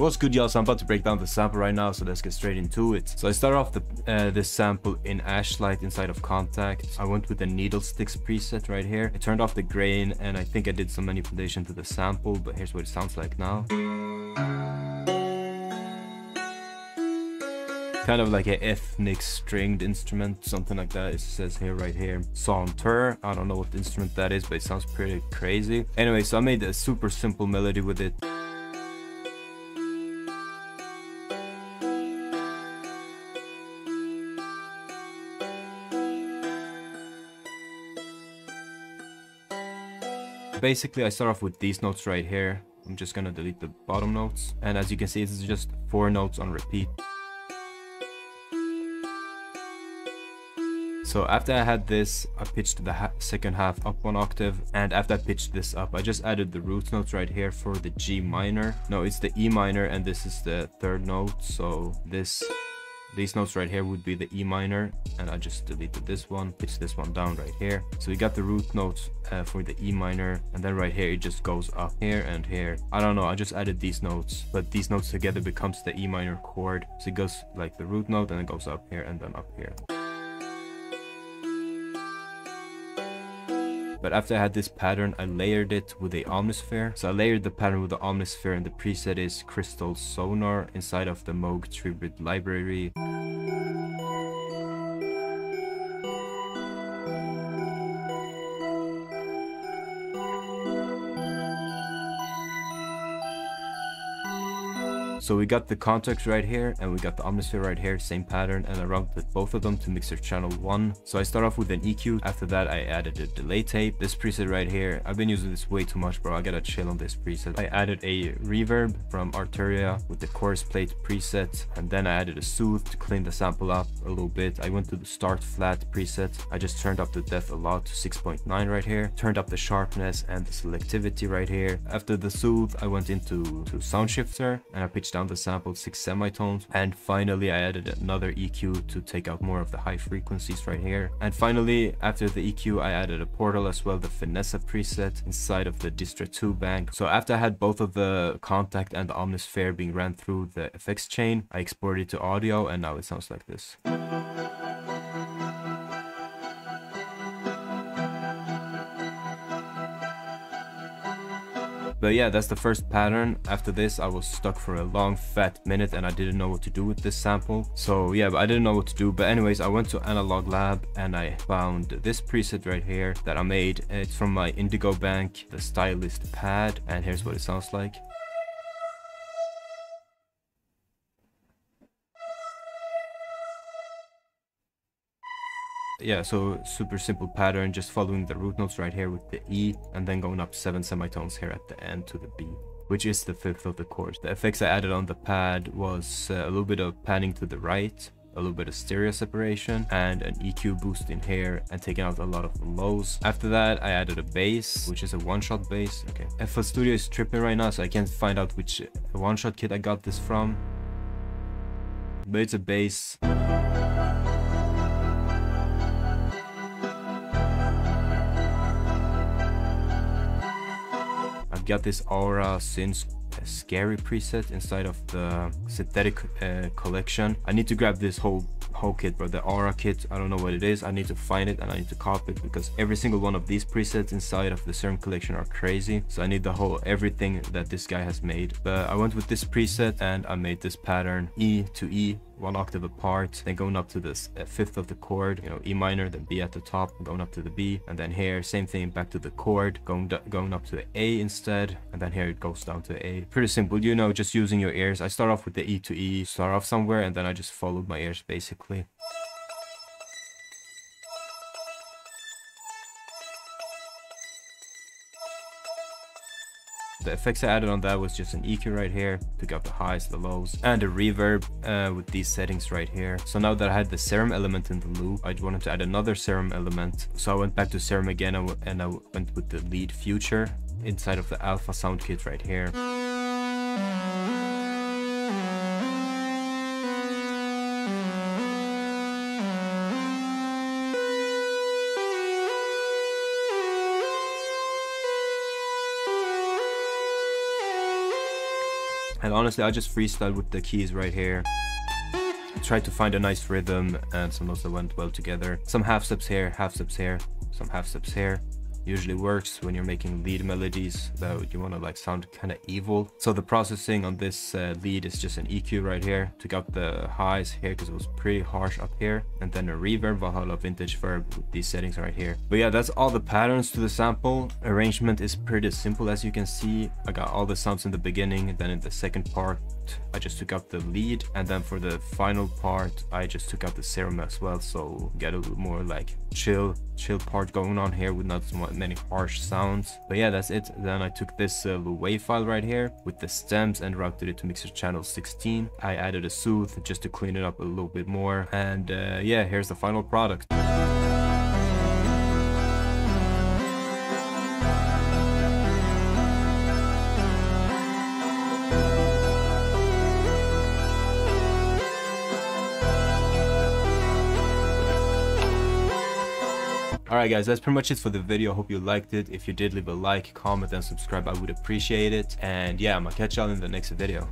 What's good y'all? So I'm about to break down the sample right now, so let's get straight into it. So I start off the uh, this sample in Ashlight inside of Kontakt. I went with the Needle Sticks preset right here. I turned off the grain and I think I did some manipulation to the sample, but here's what it sounds like now. kind of like an ethnic stringed instrument, something like that. It says here, right here, Santoor. I don't know what instrument that is, but it sounds pretty crazy. Anyway, so I made a super simple melody with it. Basically, I start off with these notes right here. I'm just gonna delete the bottom notes. And as you can see, this is just four notes on repeat. So after I had this, I pitched the ha second half up one octave. And after I pitched this up, I just added the root notes right here for the G minor. No, it's the E minor and this is the third note. So this these notes right here would be the E minor and I just deleted this one, pitched this one down right here. So we got the root notes uh, for the E minor and then right here it just goes up here and here. I don't know, I just added these notes, but these notes together becomes the E minor chord. So it goes like the root note and it goes up here and then up here. But after I had this pattern, I layered it with a Omnisphere. So I layered the pattern with the Omnisphere and the preset is Crystal Sonar inside of the Moog Tribute library. So we got the Kontakt right here and we got the Omnisphere right here, same pattern, and I routed both of them to mixer channel 1. So I start off with an EQ, after that I added a delay tape. This preset right here, I've been using this way too much bro, I gotta chill on this preset. I added a reverb from Arturia with the chorus plate preset, and then I added a soothe to clean the sample up a little bit. I went to the start flat preset, I just turned up the depth a lot to 6.9 right here, turned up the sharpness and the selectivity right here. After the soothe, I went into to sound shifter and I pitched down down the sample six semitones. And finally I added another EQ to take out more of the high frequencies right here. And finally after the EQ I added a portal as well the Finesse preset inside of the Distra 2 bank. So after I had both of the Kontakt and the Omnisphere being ran through the effects chain I exported it to audio and now it sounds like this. But yeah, that's the first pattern. After this, I was stuck for a long fat minute and I didn't know what to do with this sample. So yeah, I didn't know what to do. But anyways, I went to Analog Lab and I found this preset right here that I made. It's from my Indigo Bank, the Stylist pad. And here's what it sounds like. Yeah so super simple pattern just following the root notes right here with the E and then going up seven semitones here at the end to the B which is the fifth of the chord. The effects I added on the pad was uh, a little bit of panning to the right, a little bit of stereo separation and an EQ boost in here and taking out a lot of the lows. After that, I added a bass, which is a one-shot bass. Okay, FL Studio is tripping right now, so I can't find out which one-shot kit I got this from. But it's a bass. Got this Aura Synth scary preset inside of the synthetic uh, collection. I need to grab this whole whole kit bro. The aura kit i don't know what it is. I need to find it and i need to copy it because every single one of these presets inside of the serum collection are crazy. So i need the whole everything that this guy has made. But i went with this preset and i made this pattern e to e one octave apart, then going up to the uh, fifth of the chord, you know, E minor, then B at the top, going up to the B, and then here, same thing, back to the chord, going going up to the A instead, and then here it goes down to A. Pretty simple, you know, just using your ears. I start off with the E to E, start off somewhere, and then I just followed my ears basically. The effects I added on that was just an EQ right here, took out the highs, the lows, and a reverb uh, with these settings right here. So now that I had the serum element in the loop, I wanted to add another serum element. So I went back to serum again and I went with the lead future inside of the alpha sound kit right here. And honestly, I just freestyle with the keys right here. I tried to find a nice rhythm and some notes that went well together. Some half steps here, half steps here, some half steps here usually works when you're making lead melodies that you want to like sound kind of evil. So the processing on this uh, lead is just an EQ right here. Took out the highs here because it was pretty harsh up here. And then a reverb, Valhalla Vintage Verb with these settings right here. But yeah, that's all the patterns to the sample. Arrangement is pretty simple as you can see. I got all the sounds in the beginning, then in the second part I just took out the lead and then for the final part I just took out the serum as well so get a little more like chill chill part going on here with not so many harsh sounds. But yeah that's it. Then I took this uh, wave file right here with the stems and routed it to mixer channel 16 I added a soothe just to clean it up a little bit more. And uh, yeah here's the final product Alright guys, that's pretty much it for the video. I hope you liked it. If you did, leave a like, comment, and subscribe. I would appreciate it. And yeah, I'm gonna catch y'all in the next video.